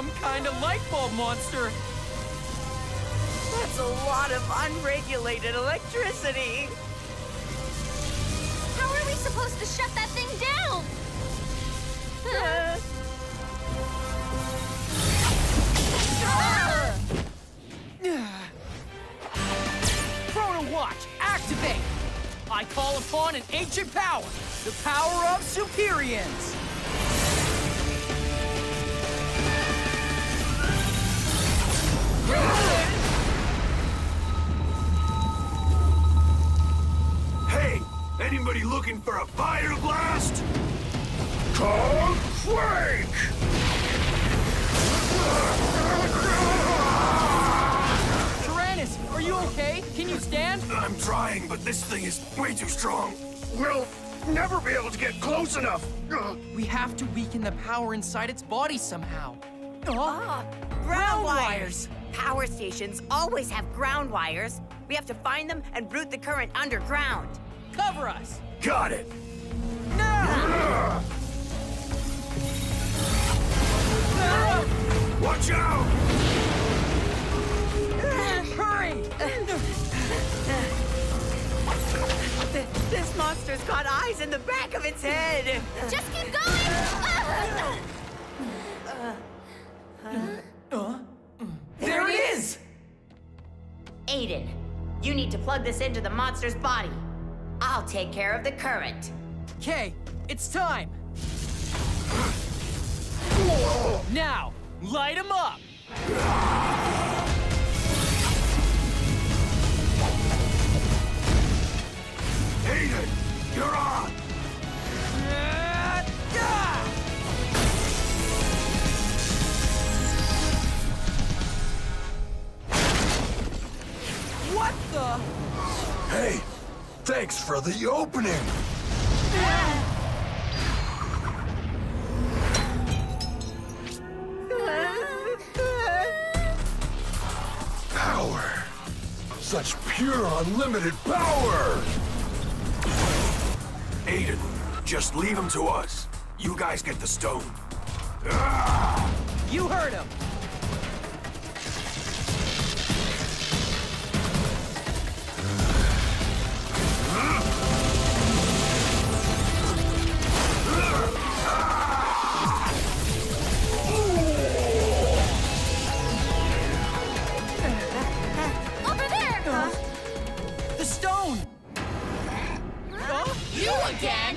some kind of light bulb monster. That's a lot of unregulated electricity. How are we supposed to shut that thing down? Uh, Chrono Watch, activate! I call upon an ancient power, the power of Superians. Anybody looking for a fire blast? Call Quake! Tyrannus, are you okay? Can you stand? I'm trying, but this thing is way too strong. We'll never be able to get close enough. We have to weaken the power inside its body somehow. Oh, ah, ground wires. Power stations always have ground wires. We have to find them and route the current underground. Cover us! Got it. Now! Watch out! Hurry! This monster's got eyes in the back of its head. Just keep going! Uh, huh? There it is! Aiden, you need to plug this into the monster's body. I'll take care of the current. Okay, it's time. Now, light light 'em up! Aiden, you're on! What the? Hey, thanks for the opening! Power! Such pure, unlimited power! Aiden, just leave him to us. You guys get the stone. You heard him! You again?